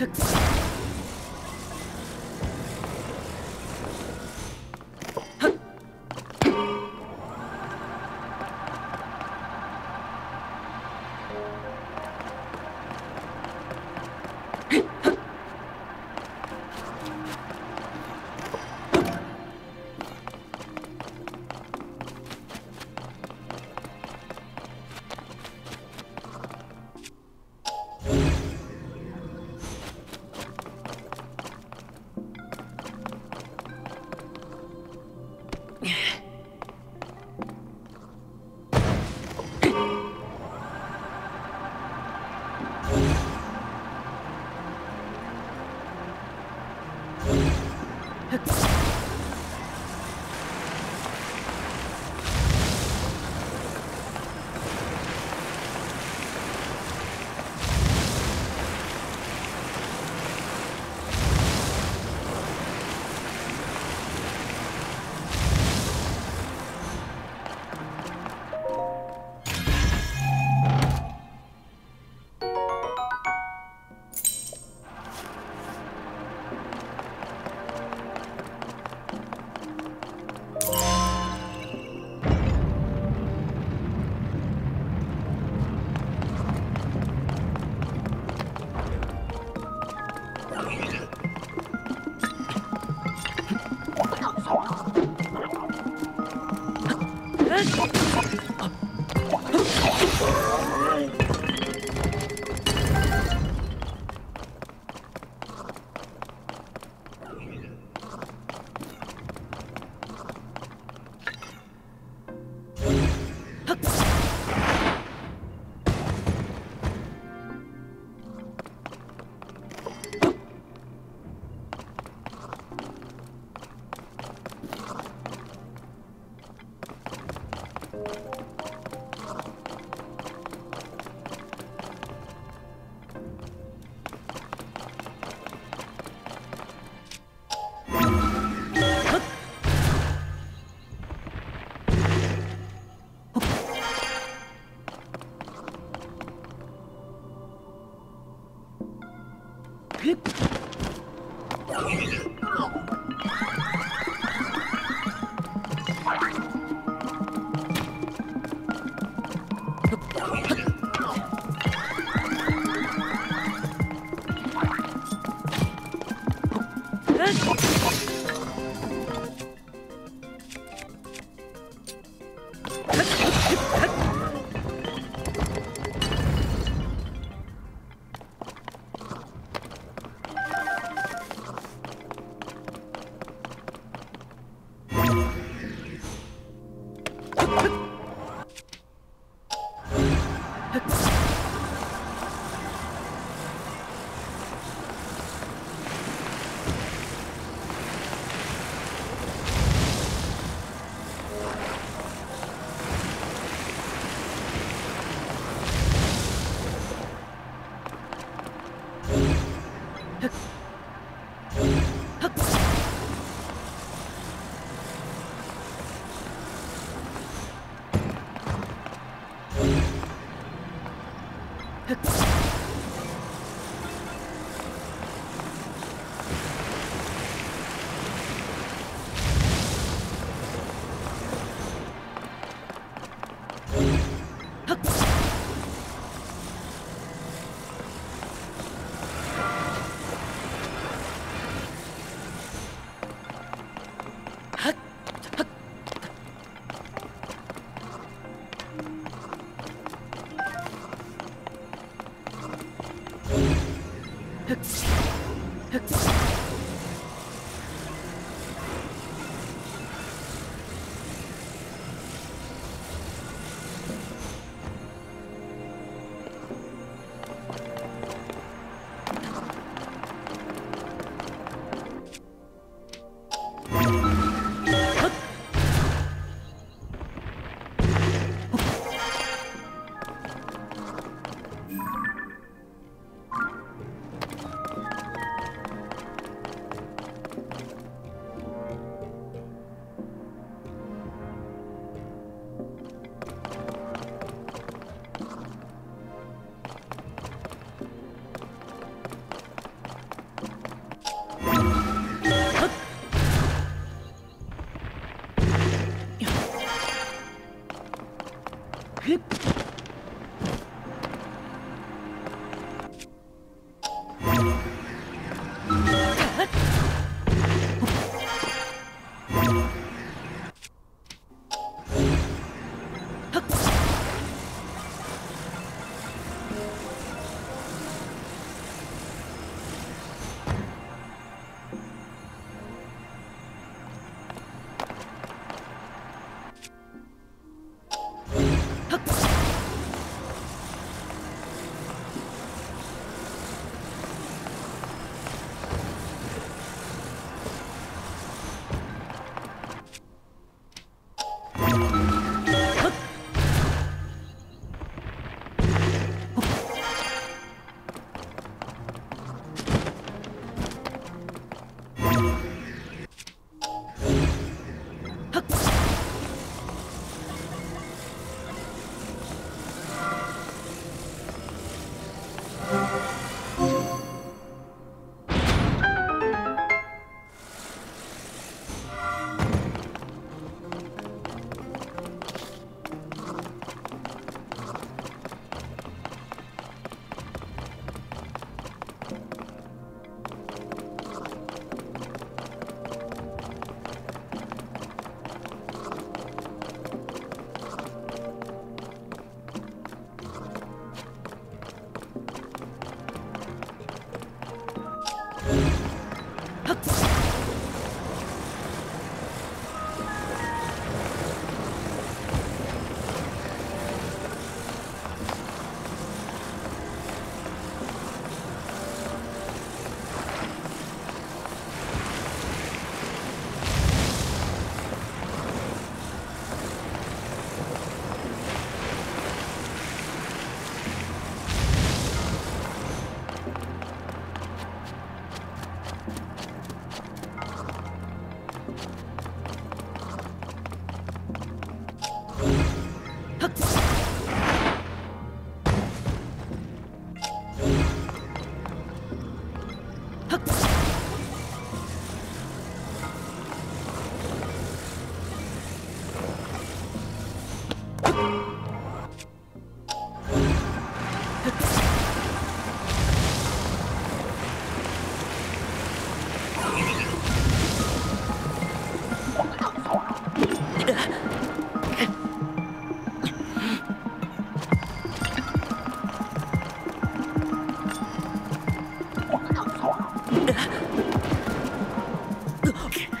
Huh. Let's go. 확 Okay.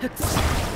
Huxley.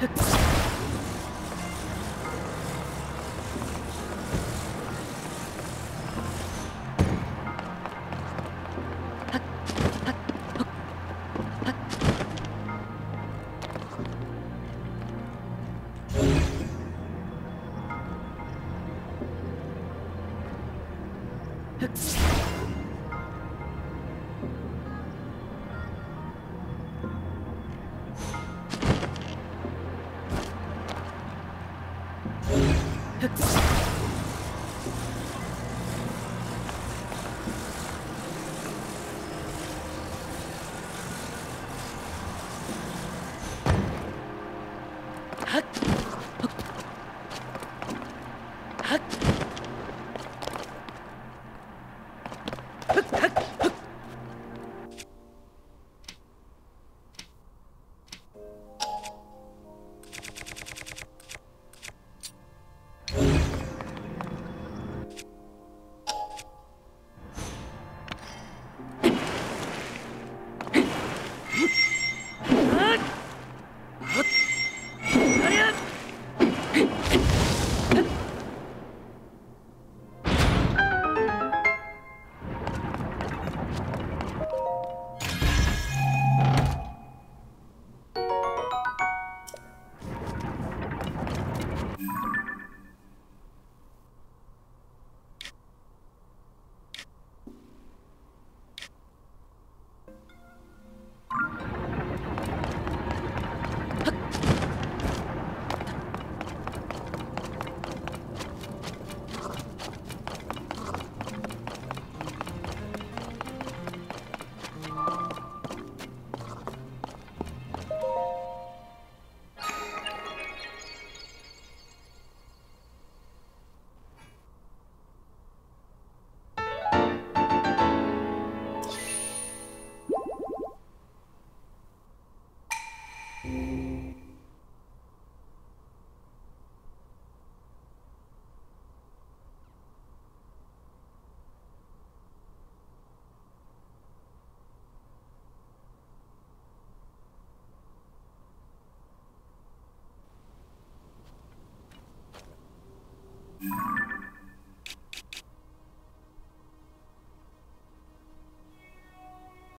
Huh. Huh.